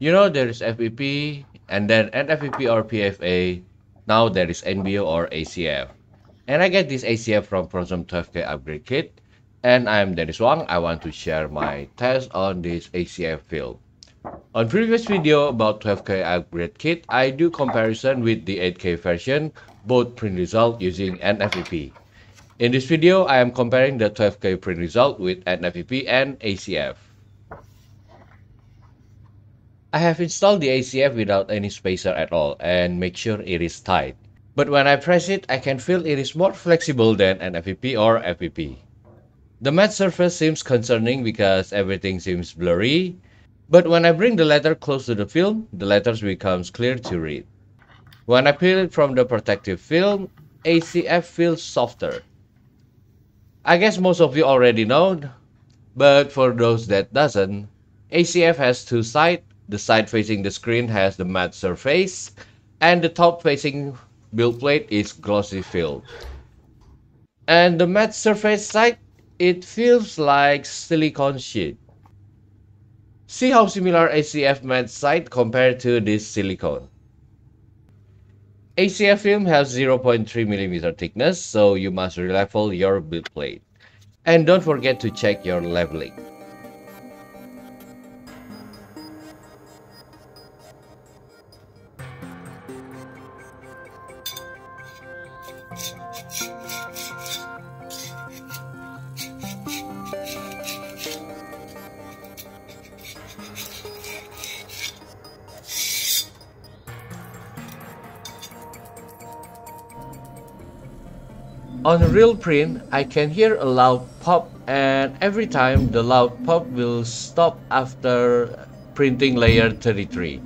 You know there is FEP and then NFEP or PFA. Now there is NBO or ACF. And I get this ACF from Phrozen 12K upgrade kit. And I'm Dennys Wang. I want to share my test on this ACF film. On previous video about 12K upgrade kit, I do comparison with the 8K version, both print result using NFEP. In this video, I am comparing the 12K print result with NFEP and ACF. I have installed the ACF without any spacer at all and make sure it is tight. But when I press it, I can feel it is more flexible than an FEP or FPP. The matte surface seems concerning because everything seems blurry, but when I bring the letter close to the film, the letters becomes clear to read. When I peel it from the protective film, ACF feels softer. I guess most of you already know, but for those that doesn't, ACF has two sides the side facing the screen has the matte surface, and the top facing build plate is glossy filled. And the matte surface side, it feels like silicone sheet. See how similar ACF matte side compared to this silicone. ACF film has 0.3mm thickness, so you must relevel your build plate. And don't forget to check your leveling. On real print, I can hear a loud pop and every time the loud pop will stop after printing layer 33.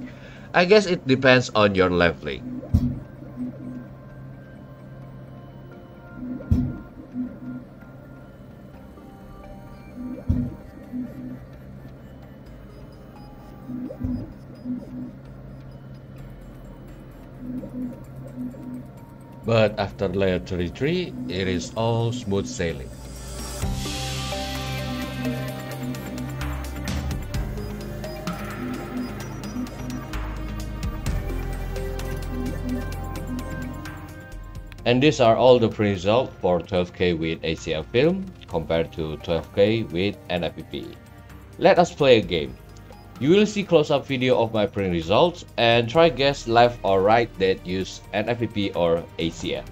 I guess it depends on your leveling. But after layer 33, it is all smooth sailing. And these are all the pre-results for 12K with ACF film compared to 12K with NFEP. Let us play a game. You will see close-up video of my print results and try guess left or right that use NFEP or ACF.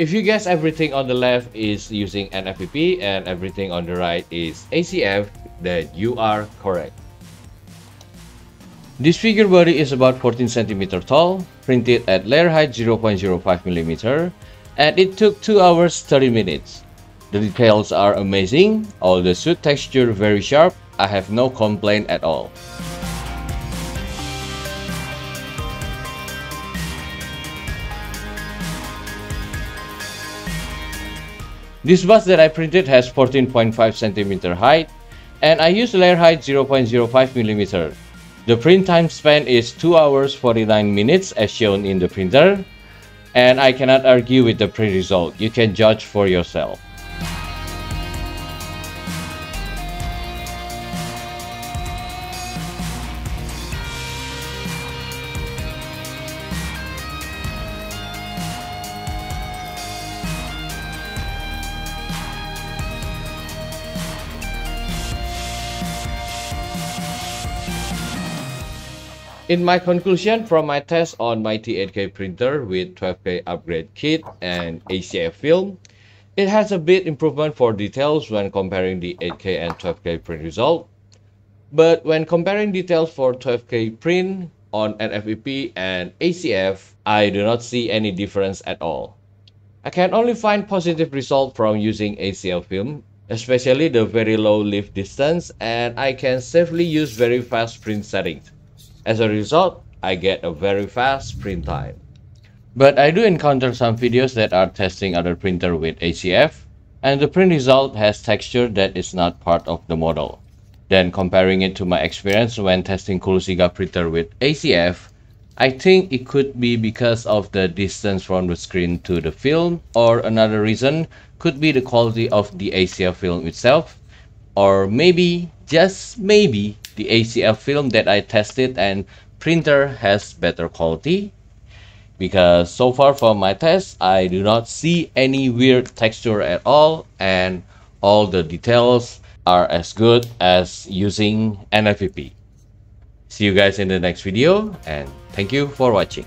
If you guess everything on the left is using NFEP and everything on the right is ACF, then you are correct. This figure body is about 14 cm tall, printed at layer height 0.05mm, and it took 2 hours 30 minutes. The details are amazing, all the suit texture very sharp, I have no complaint at all. This bus that I printed has 14.5 cm height and I use layer height 0.05 mm. The print time span is 2 hours 49 minutes as shown in the printer. And I cannot argue with the print result, you can judge for yourself. In my conclusion from my test on my T8K printer with 12K upgrade kit and ACF film, it has a bit improvement for details when comparing the 8K and 12K print result. But when comparing details for 12K print on NFEP and ACF, I do not see any difference at all. I can only find positive result from using ACF film, especially the very low lift distance and I can safely use very fast print settings. As a result, I get a very fast print time. But I do encounter some videos that are testing other printer with ACF, and the print result has texture that is not part of the model. Then comparing it to my experience when testing Coolsega printer with ACF, I think it could be because of the distance from the screen to the film, or another reason could be the quality of the ACF film itself, or maybe, just maybe, the ACF film that I tested and printer has better quality because so far from my test I do not see any weird texture at all and all the details are as good as using NFEP. See you guys in the next video and thank you for watching.